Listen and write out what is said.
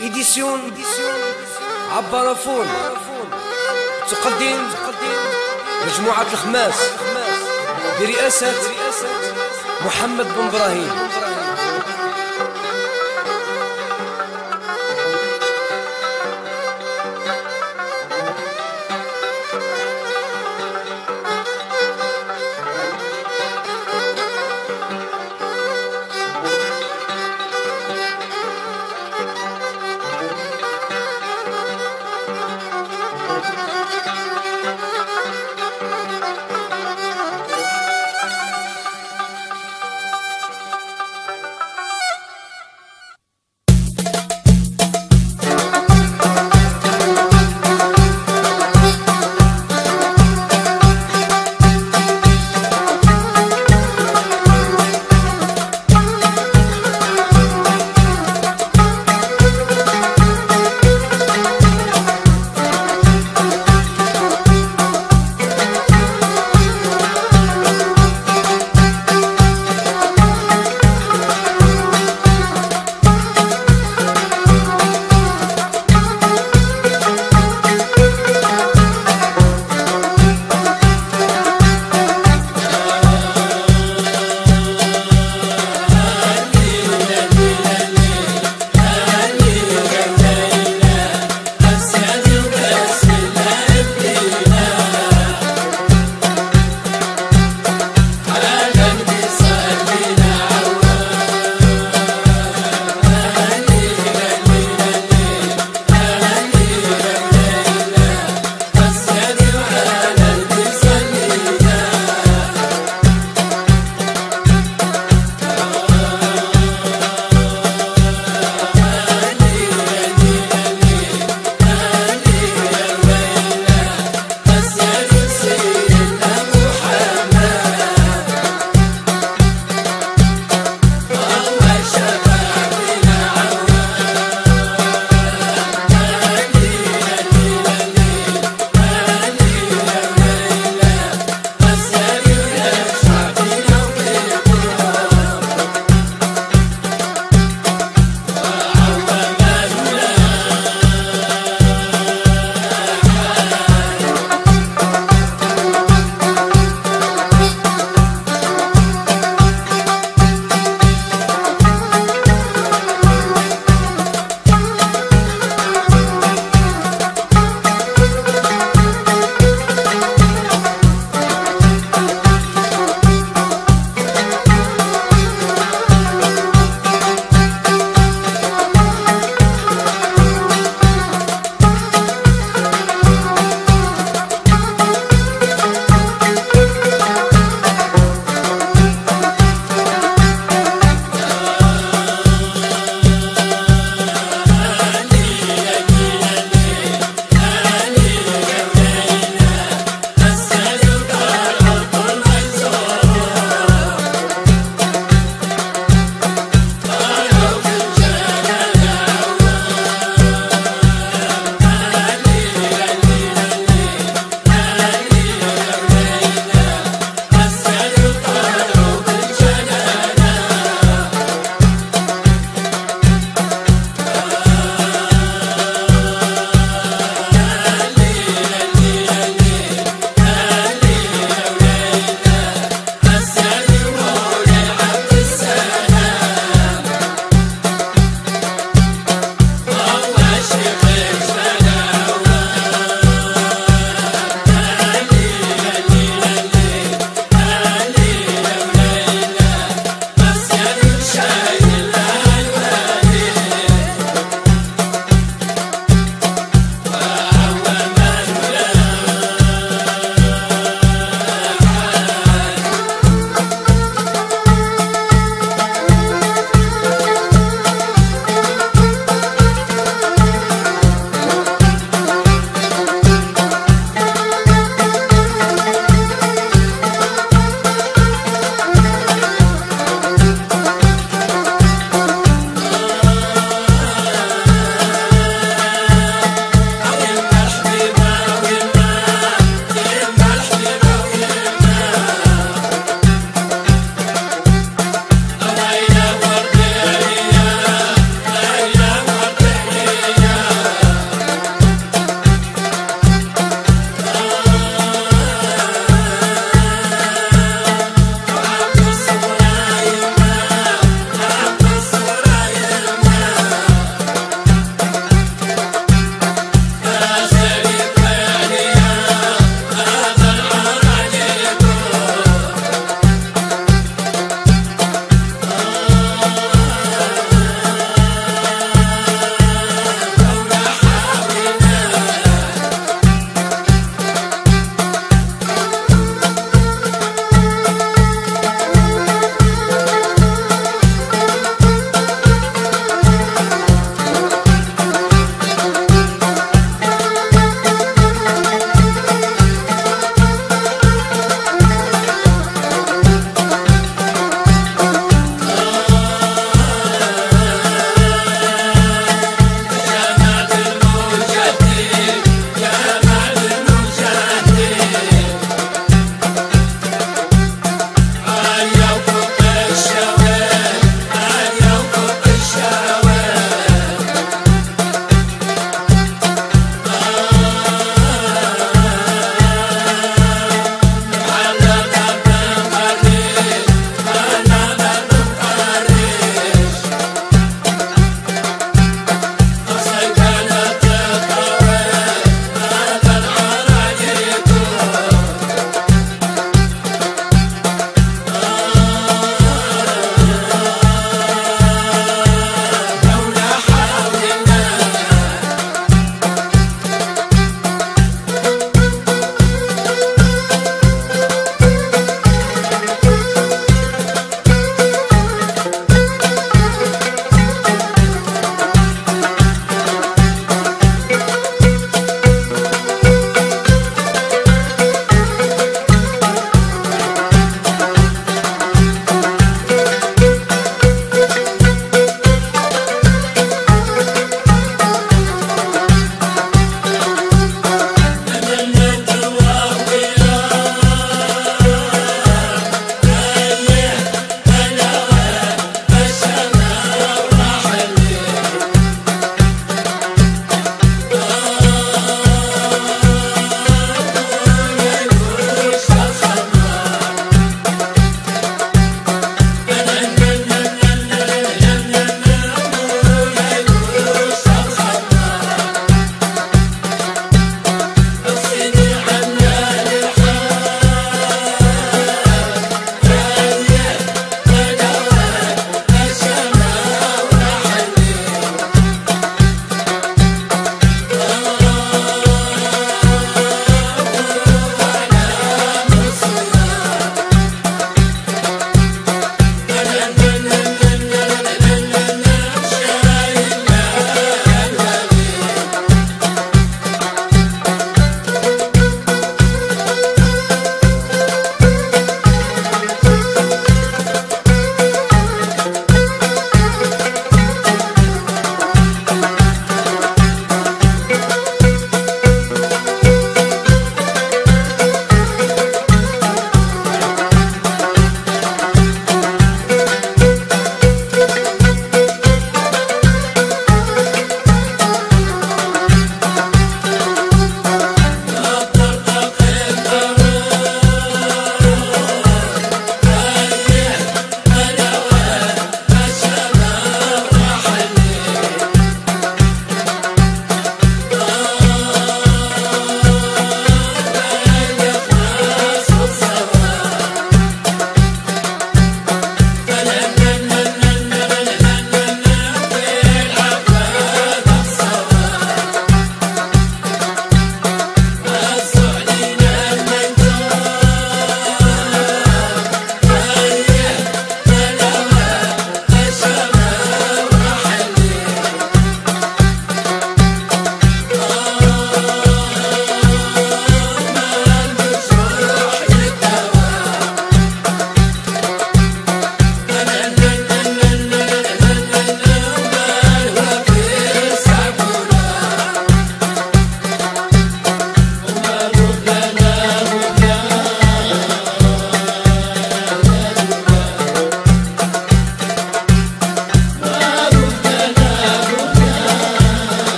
إديسيون عبارفون تقدم مجموعة الخماس برئاسة محمد بن إبراهيم